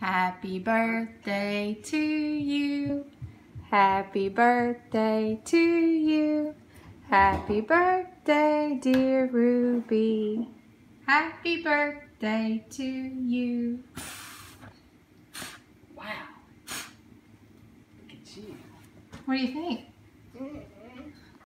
Happy birthday to you. Happy birthday to you. Happy birthday, dear Ruby. Happy birthday to you. Wow. Look at you. What do you think?